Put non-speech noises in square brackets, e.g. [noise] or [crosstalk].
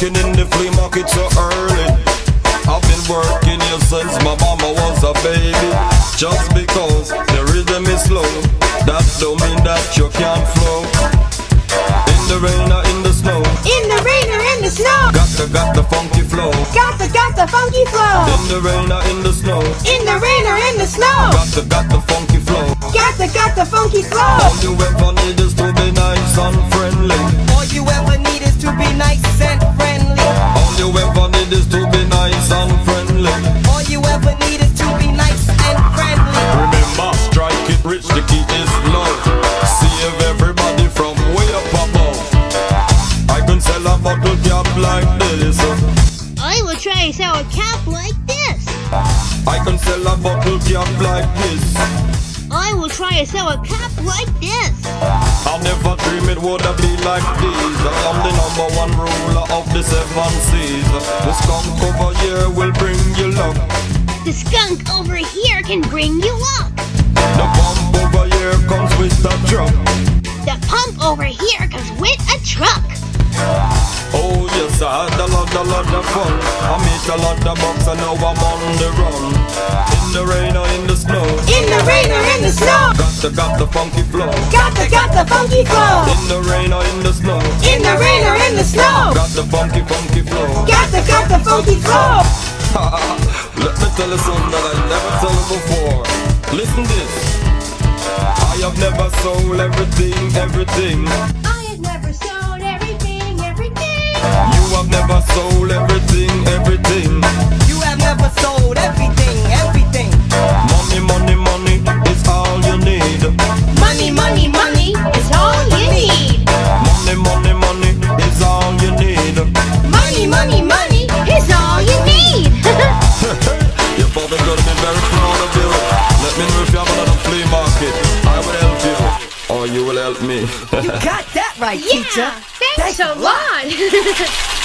flea market so early. I've been working here since my mama was a baby. Just because the rhythm is slow, that don't mean that you can't flow. In the rain or in the snow, In the rain or in the snow. got the got the funky flow. Got the, got the funky flow. In the rain or in the snow, In the rain or in the snow. got the got the funky flow. Got the, got the funky flow. Rich, the key is love. Save everybody from way up above. I can sell a bottle cap like this. I will try to sell a cap like this. I can sell a bottle cap like this. I will try to sell a cap like this. I never dream it would have be like this. I am the number one ruler of the seven seas. The skunk over here will bring you luck. The skunk over here can bring you luck. The here comes with the truck. The pump over here comes with a truck. Oh yes, I had a lot, a lot of fun. I made a lot of bucks and now I'm on the run. In the rain or in the snow. In the rain or in the snow. Got the, got the funky flow. Got the, got the funky flow. In the rain or in the snow. In the rain or in the snow. Got the funky, funky flow. Got the, got the funky flow. Let me tell you something that I never tell you before. Listen this. I have never sold everything, everything. I have never sold everything, everything. You have never sold everything, everything. Help me. You got that right, Yeah, teacher. thanks a lot. [laughs]